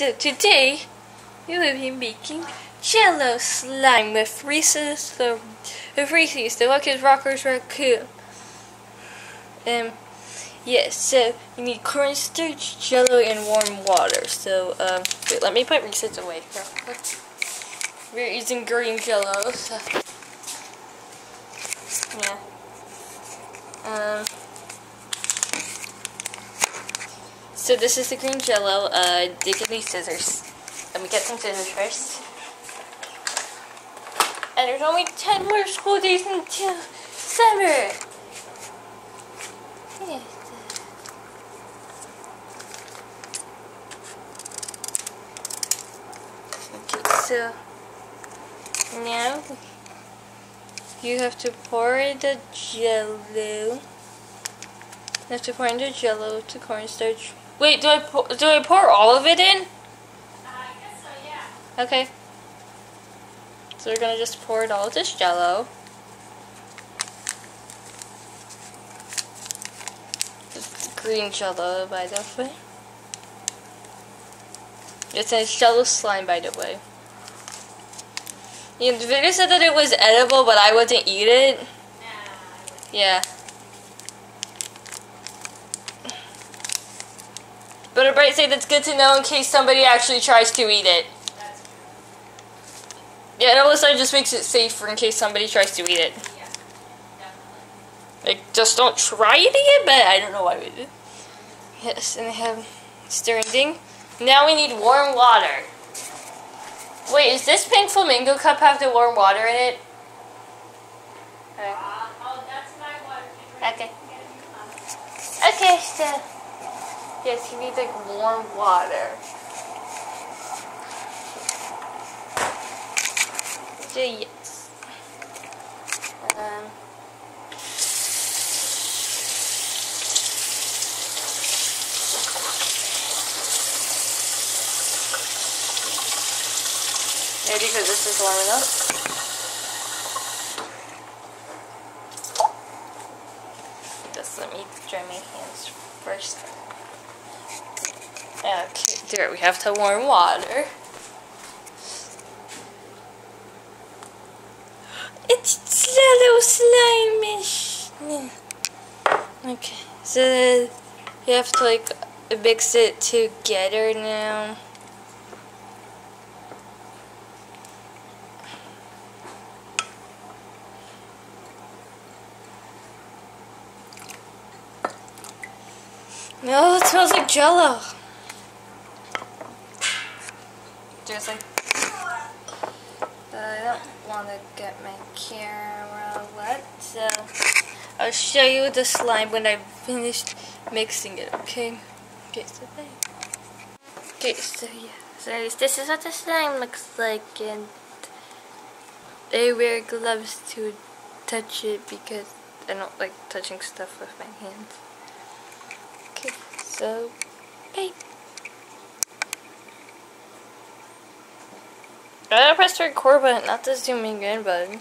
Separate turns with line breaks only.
So today we will be making Jello slime with Reese's the with Reese's the Lucky's Rockers Raccoon. Um, yes. So you need cornstarch, Jello, and warm water. So um, wait, let me put Reese's away. We're using green Jello. So yeah. Um. So this is the green jello. Uh, me scissors. Let me get some scissors first. And there's only 10 more school days until summer. Okay, so now you have to pour the jello. You have to pour in the jello to cornstarch. Wait, do I pour, do I pour all of it in?
Uh, I guess so, yeah.
Okay. So we're gonna just pour it all this jello. Green jello, by the way. It's a jello slime, by the way. Yeah, the video said that it was edible, but I wouldn't eat it.
Nah, I wouldn't.
Yeah. But a bright say that's good to know in case somebody actually tries to eat it. Yeah, and also just makes it safer in case somebody tries to eat it.
Yeah.
Like, just don't try eating it, but I don't know why we did. Yes, and I have stirring thing. Now we need warm water. Wait, is this pink flamingo cup have the warm water in it? Okay.
Uh, oh, that's my water.
Okay.
New one.
Okay, so yes, you need like warm water. So yes. Um. Maybe because this is warm enough. Just let me dry my hands first. Okay, there we have the warm water. It's a little slimish. Hmm. Yeah. Okay, so you have to like mix it together now. No, it smells like jello. Like. But I don't want to get my camera wet, so I'll show you the slime when I've finished mixing it, okay? Okay, so. Okay, so yeah. So this is what the slime looks like, and I wear gloves to touch it because I don't like touching stuff with my hands. Okay, so, bye. I gotta press the record button, not the zooming in button.